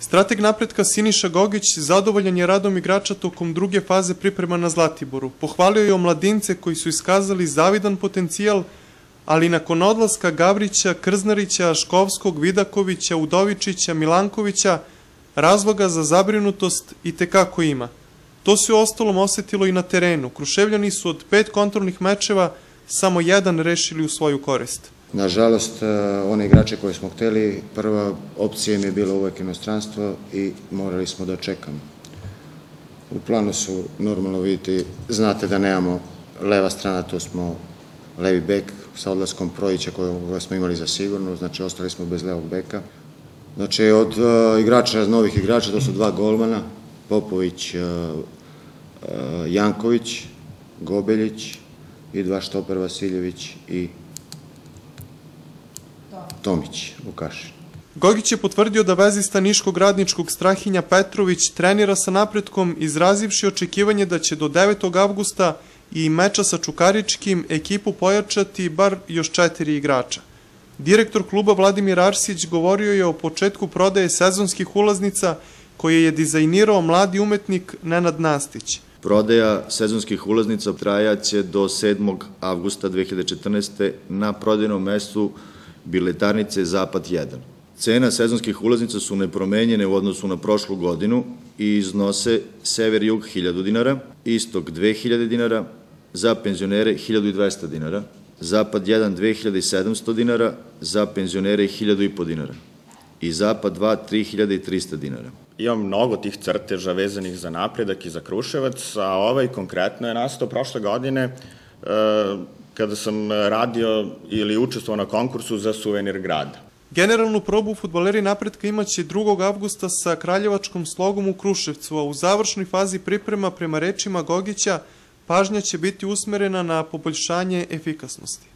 Strateg napretka Siniša Gogić zadovoljan je radom igrača tokom druge faze priprema na Zlatiboru. Pohvalio je omladince koji su iskazali zavidan potencijal, ali nakon odlaska Gavrića, Krznarića, Škovskog, Vidakovića, Udovičića, Milankovića, razloga za zabrinutost i tekako ima. To se ostalom osetilo i na terenu. Kruševljani su od pet kontrolnih mečeva samo jedan rešili u svoju korist. Nažalost, e, one igrače koje smo hteli, prva opcija im je bila uvek inostranstvo i morali smo da čekamo. U planu su, normalno vidite, znate da nemamo leva strana, to smo levi bek sa odlaskom Projića koga smo imali za sigurno, znači ostali smo bez levog beka. Znači od uh, igrača, novih igrača, to su dva golmana, Popović, uh, Janković, Gobeljić i dva štoper Vasiljević i Tomić Vukašin. Gogić je potvrdio da vezista Niškog radničkog Strahinja Petrović trenira sa napretkom izrazivši očekivanje da će do 9. avgusta i meča sa Čukaričkim ekipu pojačati bar još četiri igrača. Direktor kluba Vladimir Arsić govorio je o početku prodaje sezonskih ulaznica koje je dizajnirao mladi umetnik Nenad Nastić. Prodaja sezonskih ulaznica trajaće do 7. avgusta 2014. na prodajnom mestu biletarnice Zapad 1. Cena sezonskih ulaznica su nepromenjene u odnosu na prošlu godinu i iznose sever-jug 1000 dinara, istok 2000 dinara, za penzionere 1200 dinara, zapad 1 2700 dinara, za penzionere 1500 dinara i zapad 2 3300 dinara. Imam mnogo tih crteža vezanih za napredak i za Kruševac, a ovaj konkretno je nastao prošle godine e, kada sam radio ili učestvovao na konkursu za suvenir grada. Generalnu probu futbaleri napretka imaće 2. avgusta sa Kraljevačkom slogom u Kruševcu, a u završnoj fazi priprema prema rečima Gogića pažnja će biti usmerena na poboljšanje efikasnosti.